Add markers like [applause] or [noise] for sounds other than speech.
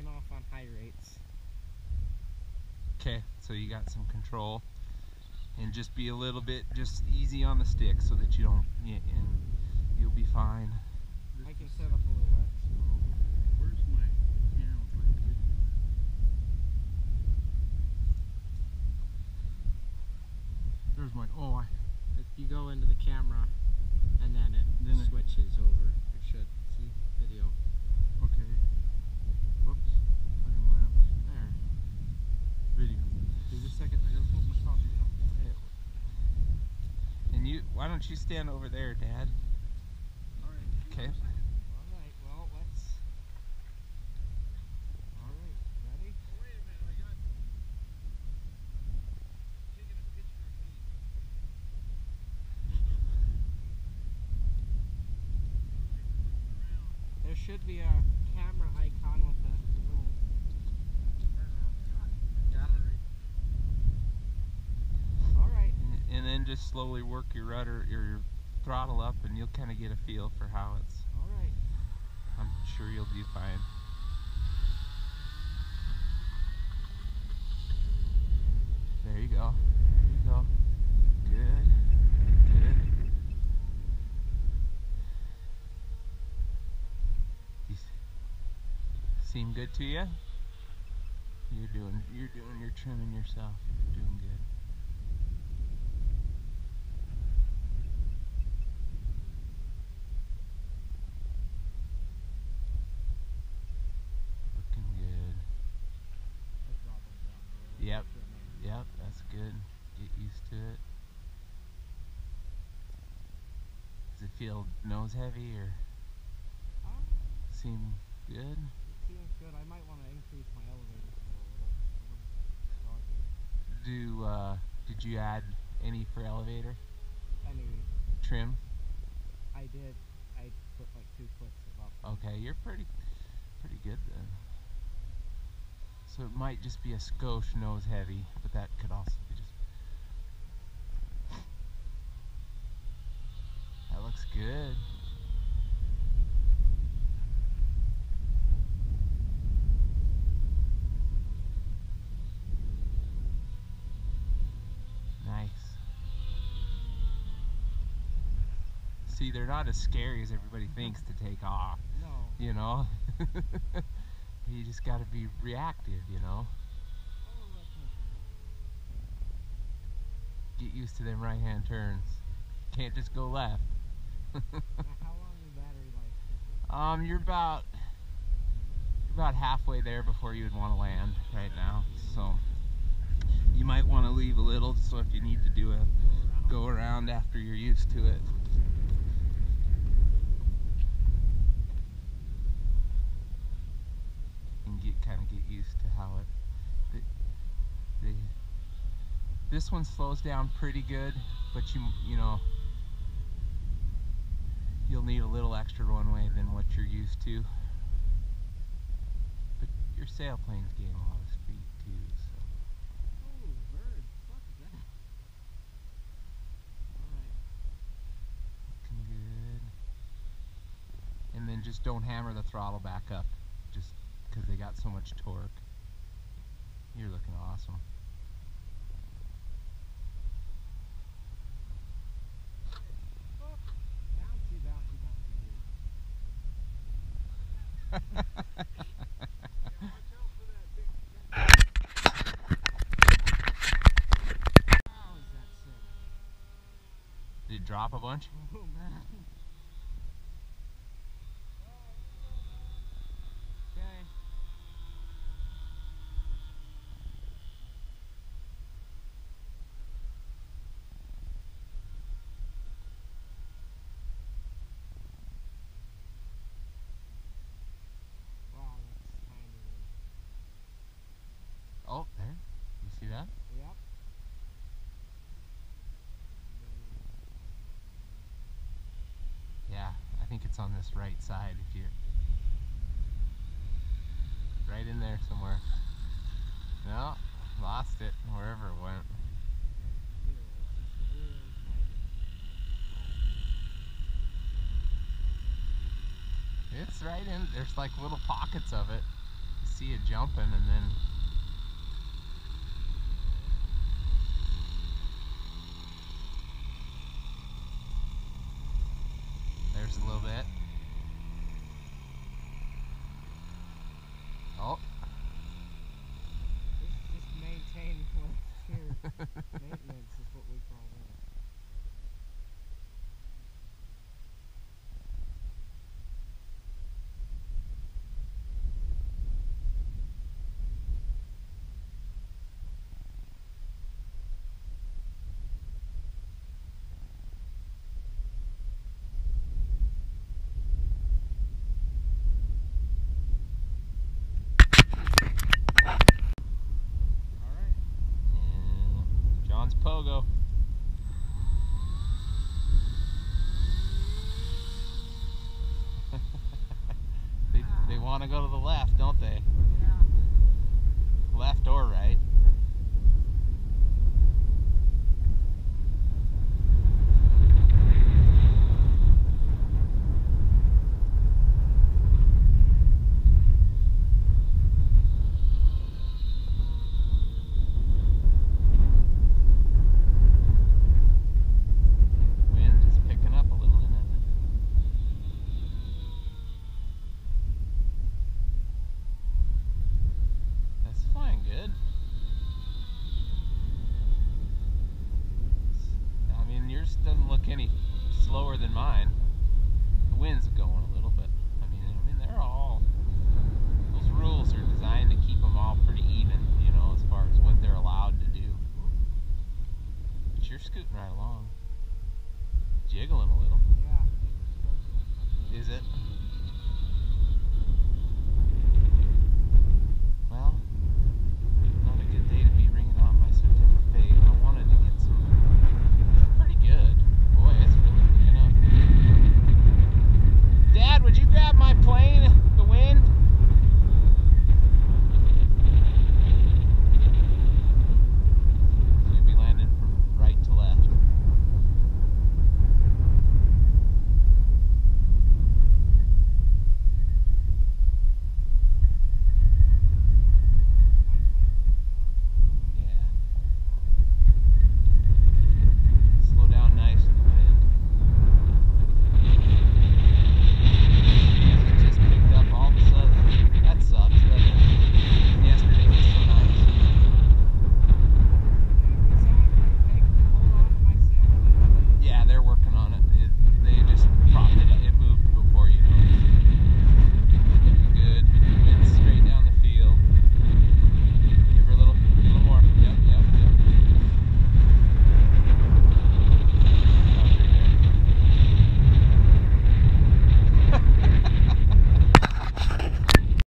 backing off on high rates. Okay, so you got some control. And just be a little bit just easy on the stick so that you don't, yeah, and you'll be fine. I can set up a little extra. Where's my camera, my? There's my, oh, I, If you go into the camera and then it Then it- switches over, it should see video. okay. Whoops, time lapse, There. video. Okay, just a second, I gotta put my coffee down. And you, why don't you stand over there, Dad? Alright. Okay. All right. Well, let's. All right. Ready? Wait a minute, I got. Taking a picture of me. There should be a camera icon with a little turnaround shot. Got it. All right. And, and then just slowly work your rudder, your, your throttle up, and you'll kind of get a feel for how it's. All right. I'm sure you'll do fine. There you go. There you go. Good. Good. These seem good to you? You're doing you're doing you're trimming yourself. You're doing good. Looking good. Let's drop it down there. Yep. Yep, that's good. Get used to it. Does it feel nose heavy or Um, seem good? it seems good. I might want to increase my elevator a little. Do uh, did you add any for elevator Anyway, trim? I did. I put like two clips up. Okay, you're pretty pretty good then. So it might just be a skosh nose heavy, but that could also be just. That looks good. Nice. See, they're not as scary as everybody thinks to take off No. you know [laughs] you just got to be reactive you know? Get used to them right hand turns. Can't just go left. Now, how long battery life um you're about you're about halfway there before you would want to land right now so. You might want to leave a little so if you need to do a go around after you're used to it and get kind of get used to how it the, the this one slows down pretty good but you you know you'll need a little extra runway than what you're used to but your sailplane's gaining a lot of speed too so bird. Fuck is that? Alright. looking good and then just don't hammer the throttle back up because they got so much torque. You're looking awesome. [laughs] Did it drop a bunch? Oh, man. Okay. Wow, that's tiny. oh there you see that Yep. Yeah, I think it's on this right side if you right in there somewhere. No, lost it wherever it went. It's right in there's like little pockets of it. see it jumping and then there's a little bit. Oh. Just, just maintain what's here. Maintenance is what we call that. Alright. And Jon's pogo. they they want to go to the left, don't they? Yeah. Left or right.